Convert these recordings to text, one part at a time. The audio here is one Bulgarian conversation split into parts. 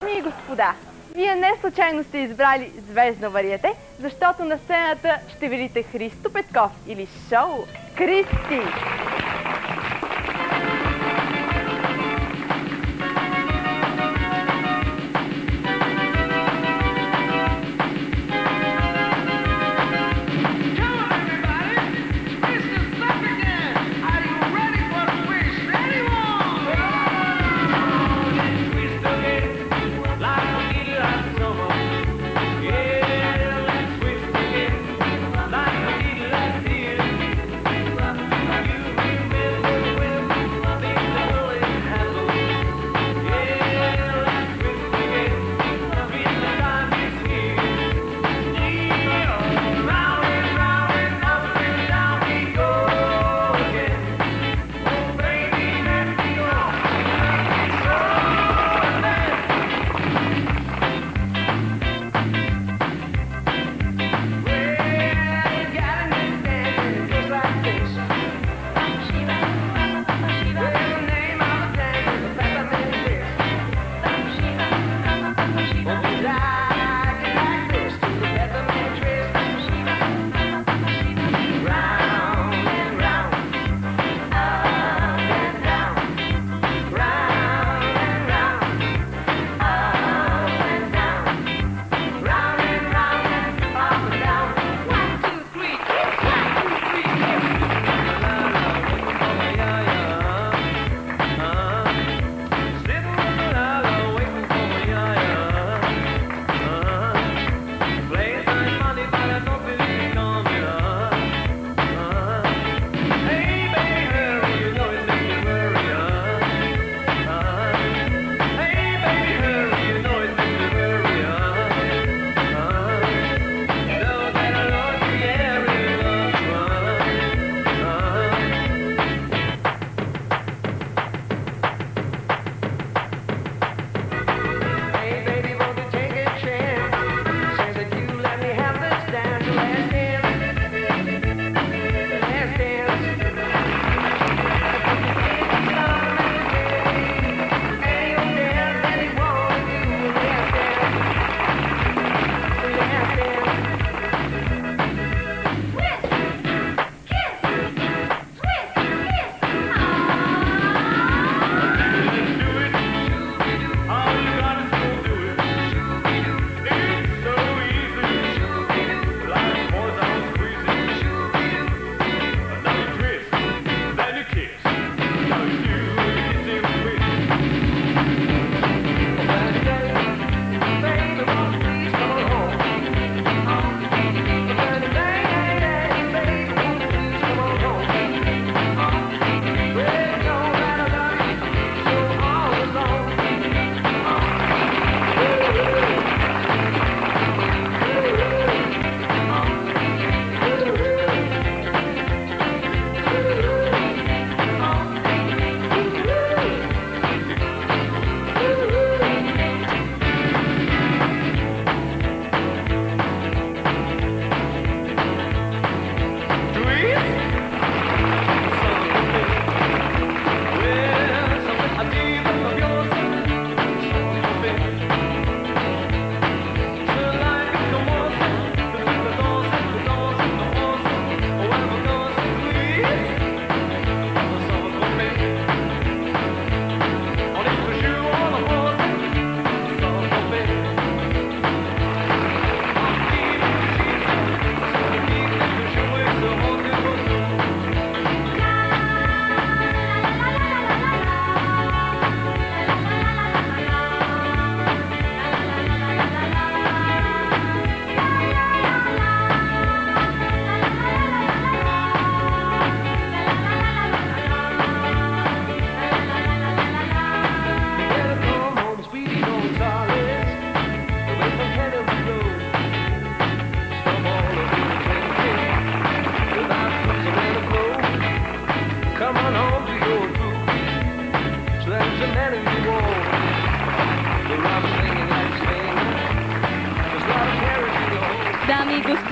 Дами и господа, вие не случайно сте избрали звездно вариете, защото на сцената ще видите Христо Петков или шоу Кристи.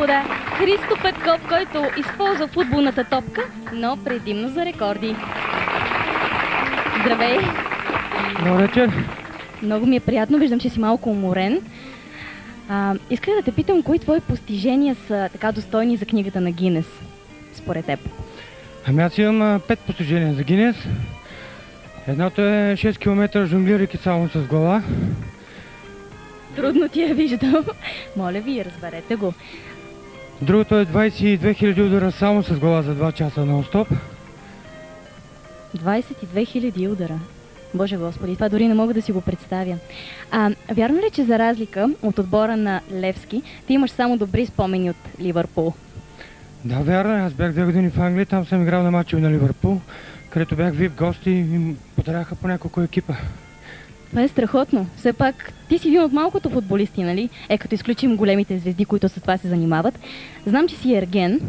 Господа, Христо Петков, който използва футболната топка, но предимно за рекорди. Здравей! Добър вечер. Много ми е приятно, виждам, че си малко уморен. А, исках да те питам, кои твои постижения са така достойни за книгата на Гинес, според теб? Ами аз имам а, пет постижения за Гинес. Едното е 6 км жонглирайки само с глава. Трудно ти я виждам. Моля ви, разберете го. Другото е 22 000 удара само с глава за 2 часа нон-стоп. 22 000 удара. Боже Господи, това дори не мога да си го представя. А, вярно ли, че за разлика от отбора на Левски, ти имаш само добри спомени от Ливърпул? Да, вярно, е, аз бях две години в Англия, там съм играл на матчове на Ливърпул, където бях вип гости и подаряха по няколко екипа. Това е страхотно. Все пак ти си един от малкото футболисти, нали? Е, като изключим големите звезди, които с това се занимават. Знам, че си ерген.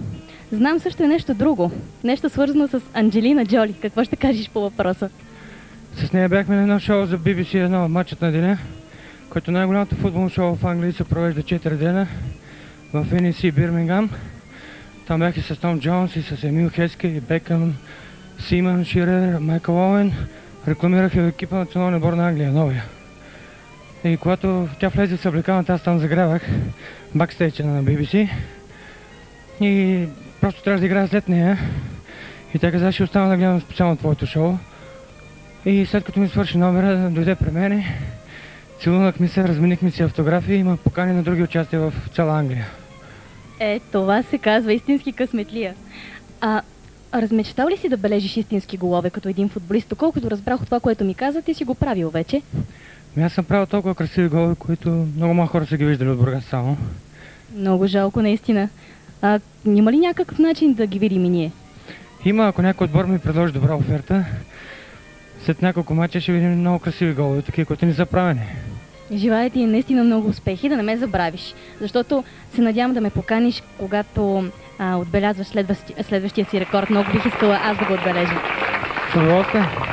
Знам също и нещо друго. Нещо свързано с Анджелина Джоли. Какво ще кажеш по въпроса? С нея бяхме на едно шоу за BBC, едно матчът на деня, който най-голямото футболно шоу в Англия се провежда 4 дена в NEC Бирмингам. Там бях и с Том Джонс и с Емил Хески, и Бекъм, Симън, Ширер, Майкъл Оуен. Рекламираха в екипа на националния отбор на Англия, новия. И когато тя влезе в съблекалната, аз там загрявах бакстейча на BBC. И просто трябваше да играя след нея. И тя каза, ще остана да гледам специално твоето шоу. И след като ми свърши номера, дойде при мене, целунахме се, разменихме си автографи и има покани на други участия в цяла Англия. Е, това се казва истински късметлия. А размечтал ли си да бележиш истински голове като един футболист? Колкото разбрах от това, което ми каза, ти си го правил вече. Ами аз съм правил толкова красиви голове, които много малко хора са ги виждали от Бургас само. Много жалко, наистина. А има ли някакъв начин да ги видим и ние? Има, ако някой отбор ми предложи добра оферта, след няколко мача ще видим много красиви голове, такива, които ни са правени. Желая ти наистина много успехи, да не ме забравиш, защото се надявам да ме поканиш, когато а, отбелязваш следващи, следващия си рекорд. Много бих искала аз да го отбележа. С удоволствие.